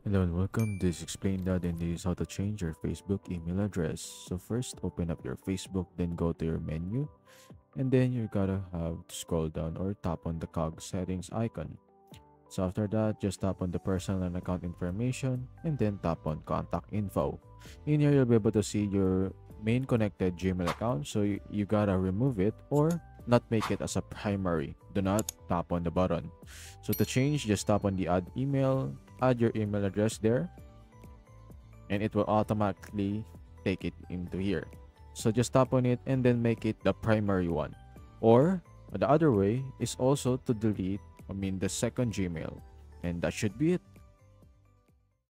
Hello and welcome. This Explain Dad and this is how to change your Facebook email address. So first open up your Facebook, then go to your menu, and then you gotta have to scroll down or tap on the cog settings icon. So after that, just tap on the personal and account information and then tap on contact info. In here, you'll be able to see your main connected Gmail account. So you, you gotta remove it or not make it as a primary. Do not tap on the button. So to change, just tap on the add email, add your email address there, and it will automatically take it into here. So just tap on it and then make it the primary one. Or the other way is also to delete, I mean, the second Gmail. And that should be it.